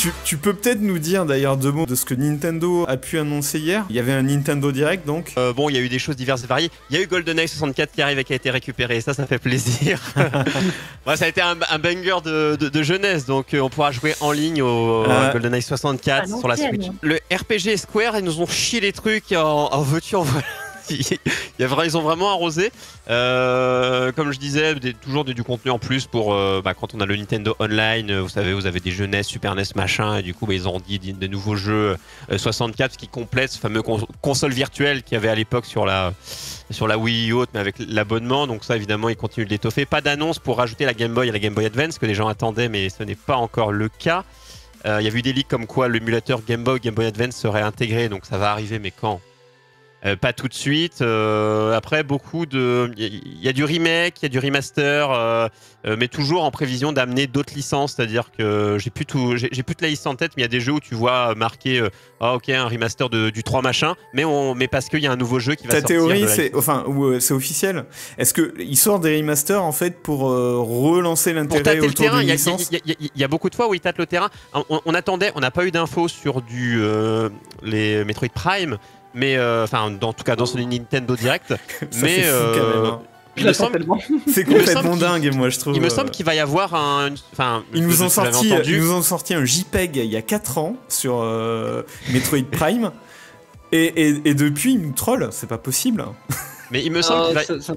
tu, tu peux peut-être nous dire d'ailleurs deux mots de ce que Nintendo a pu annoncer hier. Il y avait un Nintendo Direct donc. Euh, bon, il y a eu des choses diverses et variées. Il y a eu GoldenEye 64 qui arrive et qui a été récupéré. Ça, ça fait plaisir. Ouais, ça a été un, un banger de, de- de jeunesse, donc euh, on pourra jouer en ligne au Ah. GoldenEye 64 À sur la. Switch. Le RPG Square, ils nous ont chié les trucs en, en veux-tu, en voilà. Ils ont vraiment arrosé. Euh, comme je disais, toujours du, du contenu en plus pour euh, bah, quand on a le Nintendo Online. euh, Vous savez, vous avez des jeux NES, Super NES, machin, et du coup, bah, ils ont dit des, nouveaux jeux euh, 64 qui complètent ce fameux cons- console virtuelle qu'il y avait à l'époque sur la Wii U mais avec l'abonnement. Donc ça, évidemment, ils continuent de l'étoffer. Pas d'annonce pour rajouter la Game Boy à la Game Boy Advance que les gens attendaient, mais ce n'est pas encore le cas. Il y a eu des leaks comme quoi l'émulateur Game Boy, Game Boy Advance serait intégré, donc ça va arriver, mais quand? Euh, pas tout de suite. Euh, après, beaucoup de. Il y, a- il y a du remake, il y a du remaster, euh, mais toujours en prévision d'amener d'autres licences. C'est-à-dire que j'ai plus tout, j'ai plus de la liste en tête, mais il y a des jeux où tu vois marqué, ah ok, un remaster de, du 3 machin, mais, on, mais parce qu'il y a un nouveau jeu qui va Ta sortir. théorie, de la- c'est enfin c'est officiel. Est-ce que il sort des remasters en fait pour relancer pour l'intérêt le autour d'une Il y, a- licence il y a- y y beaucoup de fois où ils tâtent le terrain. On, on attendait, on n'a pas eu d'infos sur du les Metroid Prime, mais euh, enfin, dans en tout cas dans son Nintendo Direct. Ça, mais euh, hein. il Je me l'attends semble, tellement. C'est me complètement dingue, moi je trouve. il me euh, semble qu'il va y avoir un, enfin, Ils nous ont sorti, entendu, ils nous ont sorti un JPEG il y a 4 ans sur euh, Metroid Prime. Et, et, et depuis, ils nous trollent, c'est pas possible. mais il me semble qu'il va, Ah, ça, ça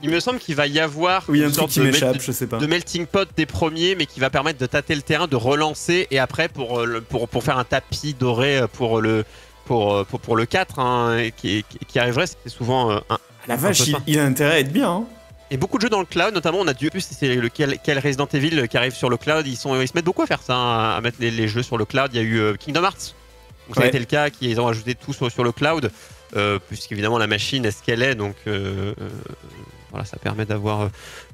il me semble qu'il va y avoir Oui, une un truc sorte qui de, m'échappe, melt- je sais pas. de melting pot des premiers, mais qui va permettre de tâter le terrain, de relancer et après pour pour, pour faire un tapis doré pour le pour, euh, pour, pour le 4 hein, qui, qui, qui arriverait, c'était souvent euh, un, La vache, il, a intérêt à être bien. Hein. Et beaucoup de jeux dans le cloud, notamment on a dû plus c'est lequel quel Resident Evil qui arrive sur le cloud, ils sont ils se mettent beaucoup à faire ça, hein, à mettre les, les jeux sur le cloud. Il y a eu euh, Kingdom Hearts, où ça a été le cas, qui ils ont ajouté tout sur, sur le cloud, euh, puisqu'évidemment la machine est ce qu'elle est, donc euh, euh, voilà, ça permet d'avoir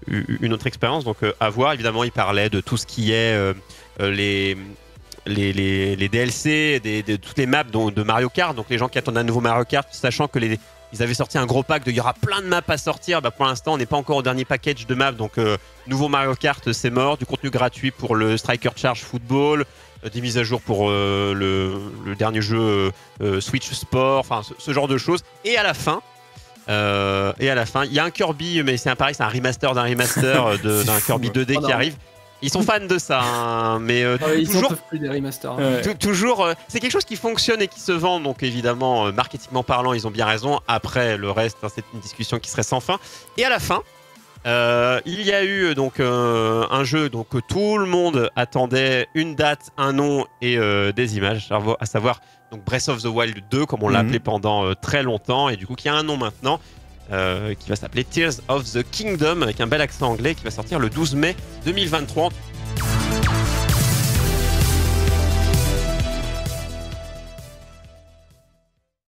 une autre expérience. Donc à voir. Évidemment, il parlait de tout ce qui est les les, les, les DLC, des, de toutes les maps dont- de Mario Kart. Donc les gens qui attendent un nouveau Mario Kart, sachant que les ils avaient sorti un gros pack de il y aura plein de maps à sortir. Bah, pour l'instant, on n'est pas encore au dernier package de maps. Donc, euh, nouveau Mario Kart, c'est mort. Du contenu gratuit pour le Striker Charge Football. euh, des mises à jour pour euh, le, le dernier jeu euh, euh, Switch Sport. Enfin, ce, ce genre de choses. Et à la fin. euh, et à la fin, il y a un Kirby, mais c'est un pareil, c'est un remaster d'un remaster euh, d'un Kirby hein. 2D Oh qui arrive. Ils sont fans de ça, hein, mais euh, Ah ouais, ils toujours, plus des remasters. hein. Ouais. Toujours, euh, c'est quelque chose qui fonctionne et qui se vend, donc évidemment, euh, marketingment parlant, ils ont bien raison. Après, le reste, hein, c'est une discussion qui serait sans fin. Et à la fin, euh, il y a eu euh, donc euh, un jeu donc que tout le monde attendait, une date, un nom et euh, des images, à vo- à savoir donc Breath of the Wild 2, comme on l'a Mhm. appelé pendant euh, très longtemps, et du coup qui a un nom maintenant. Euh, qui va s'appeler Tears of the Kingdom avec un bel accent anglais qui va sortir le 12 mai 2023.